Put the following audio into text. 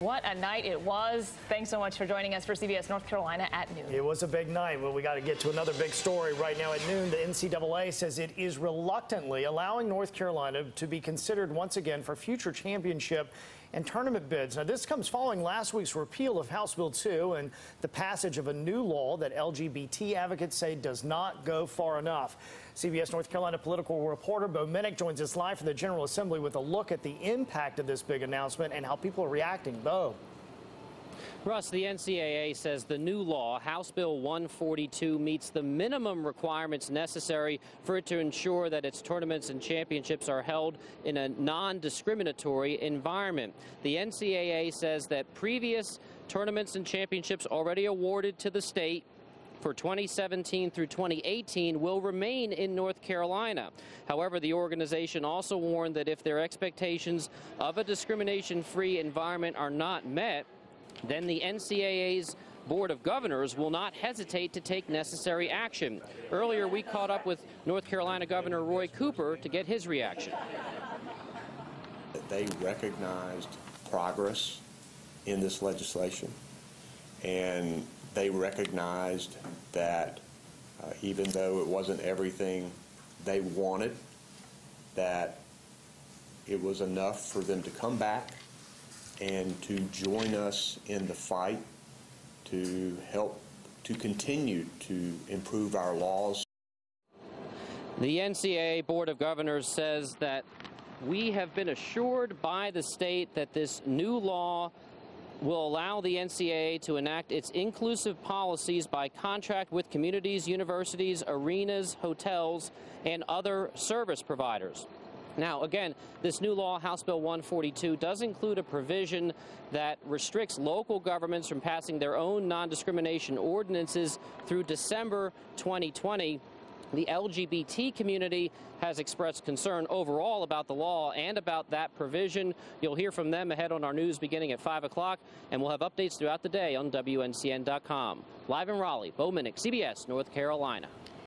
What a night it was. Thanks so much for joining us for CBS North Carolina at noon. It was a big night. Well, we got to get to another big story right now at noon. The NCAA says it is reluctantly allowing North Carolina to be considered once again for future championship and tournament bids. Now, this comes following last week's repeal of House Bill 2 and the passage of a new law that LGBT advocates say does not go far enough. CBS North Carolina political reporter Beau Minnick joins us live from the General Assembly with a look at the impact of this big announcement and how people are reacting. Beau. Russ, the NCAA says the new law, House Bill 142, meets the minimum requirements necessary for it to ensure that its tournaments and championships are held in a non-discriminatory environment. The NCAA says that previous tournaments and championships already awarded to the state for 2017 through 2018 will remain in North Carolina. However, the organization also warned that if their expectations of a discrimination-free environment are not met, then the NCAA's Board of Governors will not hesitate to take necessary action. Earlier, we caught up with North Carolina Governor Roy Cooper to get his reaction. They recognized progress in this legislation, and they recognized that uh, even though it wasn't everything they wanted, that it was enough for them to come back and to join us in the fight to help to continue to improve our laws. The NCAA Board of Governors says that we have been assured by the state that this new law will allow the NCAA to enact its inclusive policies by contract with communities, universities, arenas, hotels, and other service providers. Now, again, this new law, House Bill 142, does include a provision that restricts local governments from passing their own non-discrimination ordinances through December 2020. The LGBT community has expressed concern overall about the law and about that provision. You'll hear from them ahead on our news beginning at 5 o'clock, and we'll have updates throughout the day on WNCN.com. Live in Raleigh, Beau Minnick, CBS, North Carolina.